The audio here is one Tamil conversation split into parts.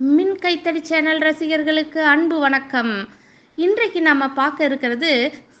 மின் கைத்தடி சேனல் ரசிகர்களுக்கு அன்பு வணக்கம். இன்றைக்கு நம்ம பார்க்க இருக்கிறது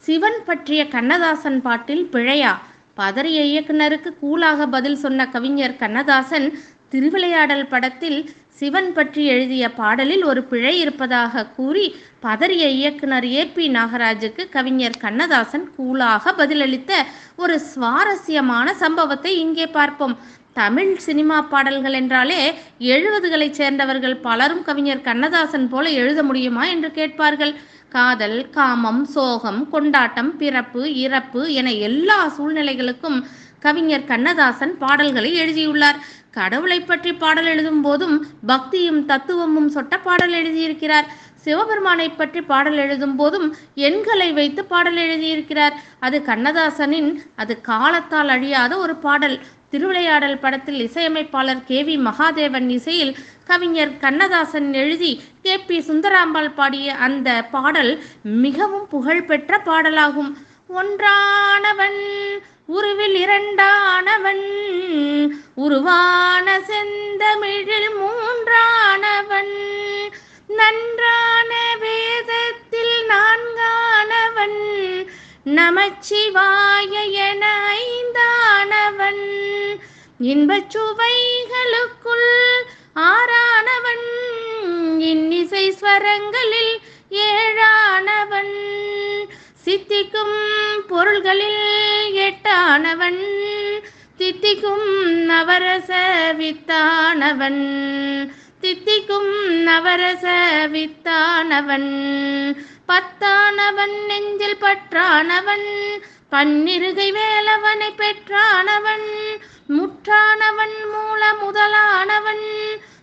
சிவன் பற்றிய கண்ணதாசன் பாட்டில் பிழையா? பதறிய இயக்குனருக்கு கூலாக பதில் சொன்ன கவிஞர் கண்ணதாசன் திருவிளையாடல் படத்தில் சிவன் பற்றி எழுதிய பாடலில் ஒரு பிழை இருப்பதாக கூறி பதறிய இயக்குனர் ஏ பி நாகராஜுக்கு கவிஞர் கண்ணதாசன் கூலாக பதிலளித்த ஒரு சுவாரஸ்யமான சம்பவத்தை இங்கே பார்ப்போம். தமிழ் சினிமா பாடல்கள் என்றாலே எழுபதுகளைச் சேர்ந்தவர்கள் பலரும் கவிஞர் கண்ணதாசன் போல எழுத முடியுமா என்று கேட்பார்கள். காதல் காமம் சோகம் கொண்டாட்டம் பிறப்பு இறப்பு என எல்லா சூழ்நிலைகளுக்கும் கவிஞர் கண்ணதாசன் பாடல்களை எழுதியுள்ளார். கடவுளை பற்றி பாடல் எழுதும் போதும் பக்தியும் தத்துவமும் சொட்ட பாடல் எழுதியிருக்கிறார். சிவபெருமானை பற்றி பாடல் எழுதும் போதும் எண்களை வைத்து பாடல் எழுதியிருக்கிறார். அது கண்ணதாசனின் அது காலத்தால் அழியாத ஒரு பாடல். திருவிளையாடல் படத்தில் இசையமைப்பாளர் கே. வி. மகாதேவன் இசையில் கவிஞர் கண்ணதாசன் எழுதி கே. பி. சுந்தராம்பாள் பாடிய அந்த பாடல் மிகவும் புகழ்பெற்ற பாடலாகும். ஒன்றானவன் உருவில் இரண்டானவன் உருவான செந்தமிழில் மூன்றானவன் நமச்சிவாய என ஐந்தானவன். இன்பச் சுவைகளுக்குள் ஆறானவன். இன்னிசை ஸ்வரங்களில் ஏழானவன். சித்திக்கும் பொருள்களில் எட்டானவன். தித்திக்கும் நவரச வித்தானவன். தித்திக்கும் நவரச வித்தானவன். பத்தானவன் நெஞ்சில் பற்றானவன். பன்னிருகை வேலவனை பெற்றானவன். முற்றானவன் மூல முதலானவன்.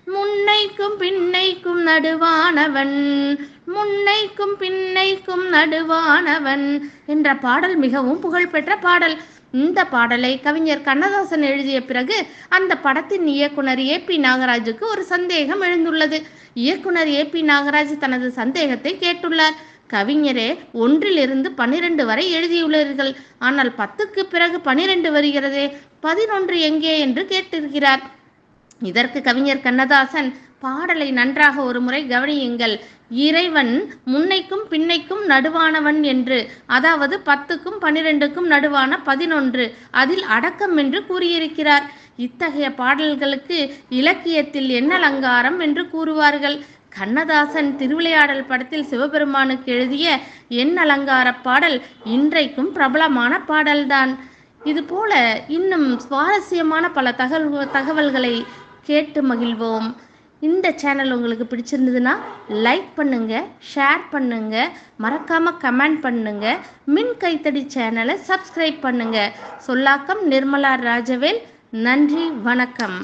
முன்னைக்கும் பின்னைக்கும் நடுவானவன். முன்னைக்கும் பின்னைக்கும் நடுவானவன் என்ற பாடல் மிகவும் புகழ்பெற்ற பாடல். இந்த பாடலை கவிஞர் கண்ணதாசன் எழுதிய பிறகு அந்த படத்தின் இயக்குனர் ஏ பி நாகராஜுக்கு ஒரு சந்தேகம் எழுந்துள்ளது. இயக்குனர் ஏ பி நாகராஜ் தனது சந்தேகத்தை கேட்டுள்ளார். கவிஞரே ஒன்றிலிருந்து பனிரெண்டு வரை எழுதியுள்ளீர்கள். ஆனால் பத்துக்கு பிறகு பனிரெண்டு வருகிறதே. பதினொன்று எங்கே என்று கேட்டிருக்கிறார். இதற்கு கவிஞர் கண்ணதாசன் பாடலை நன்றாக ஒரு முறை கவனியுங்கள். இறைவன் முன்னைக்கும் பின்னைக்கும் நடுவானவன் என்று அதாவது பத்துக்கும் பன்னிரெண்டுக்கும் நடுவான பதினொன்று அதில் அடக்கம் என்று கூறியிருக்கிறார். இத்தகைய பாடல்களுக்கு இலக்கியத்தில் என்ன அலங்காரம் என்று கூறுவார்கள்? கண்ணதாசன் திருவிளையாடல் படத்தில் சிவபெருமானுக்கு எழுதிய என் அலங்கார பாடல் இன்றைக்கும் பிரபலமான பாடல்தான். இதுபோல இன்னும் சுவாரஸ்யமான பல தகவல் தகவல்களை கேட்டு மகிழ்வோம். இந்த சேனல் உங்களுக்கு பிடிச்சிருந்ததுன்னா லைக் பண்ணுங்க ஷேர் பண்ணுங்க மறக்காம கமெண்ட் பண்ணுங்க மின் கைத்தடி சேனலை சப்ஸ்கிரைப் பண்ணுங்க. சொல்லாக்கம் நிர்மலா ராஜவேல். நன்றி வணக்கம்.